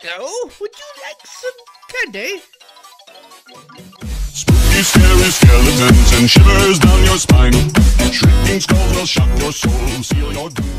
Hello, would you like some candy? Spooky, scary skeletons and shivers down your spine. Shrieking skulls will shock your soul, seal your doom.